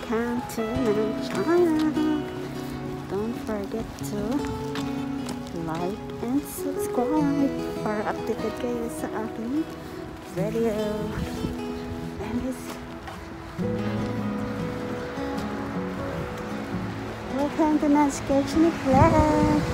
my channel. Don't forget to like and subscribe para updated kayo sa aking video. And this Welcome to Nats Kitchen Vlog.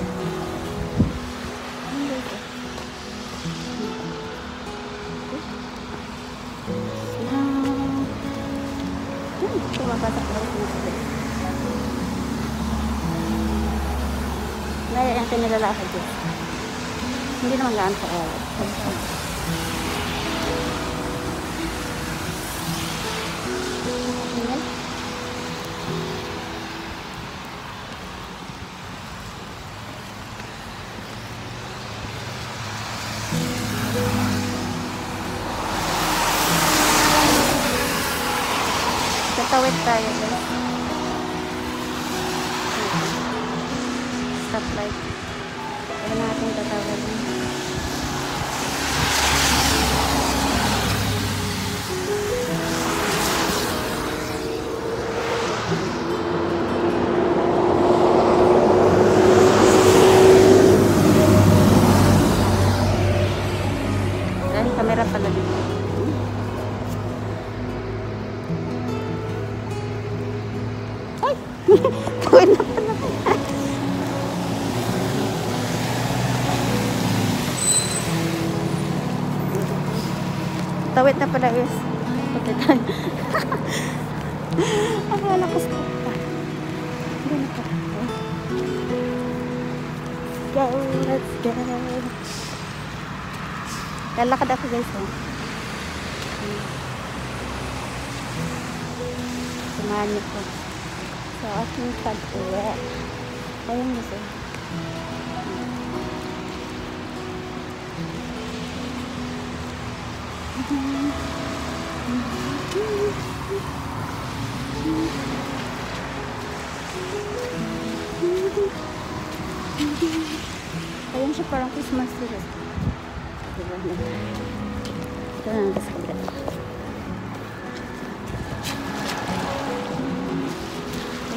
Ngayon yung tinilalakad dyan. Hindi naman gaan sa oras. Ayan. Tatawid tayo. Stoplight. Kaya natin tatawid. Dahil kamera pala dito. Ay! Tuwid na Tawid na pala is. Pakitan. Akala ko stop pa. Hindi na pa. Go, let's go. Lalakad ako guys. Oh. Samahan niyo po sa aking pag-uwi. Ayun gusto. Ayun siya parang Christmas tree. Diba? Ito na sa kabila.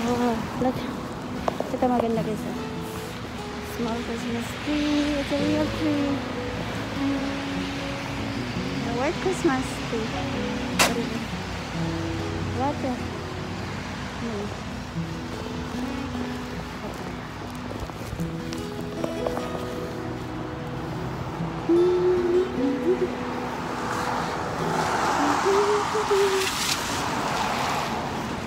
Oh, look. Ito maganda guys. ah. Small Christmas tree. It's a real tree. White Christmas tree. What? Hmm.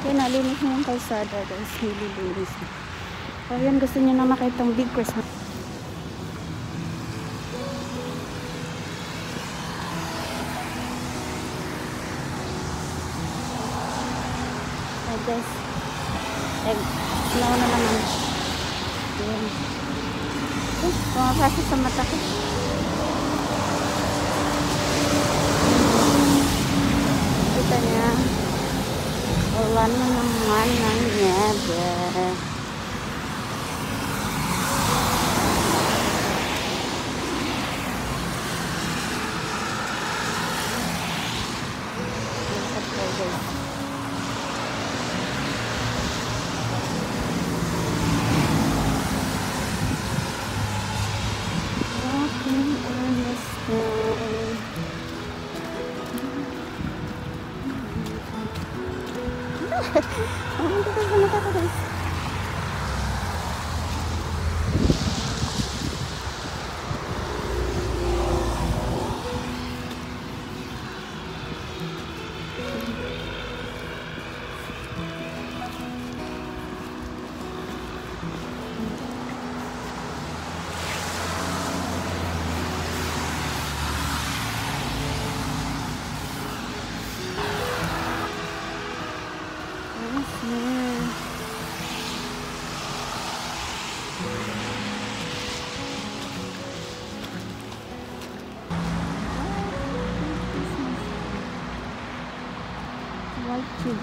Yan, nalinis na yung kalsada guys. Nililinis. So, yan gusto na makita big Christmas. Guys. Ay, snow na naman. Yan. Ay, pumapasa sa mata ko. Kita niya. Na naman ng niebe. Ang ganda sa mata ko guys. Yes, like to.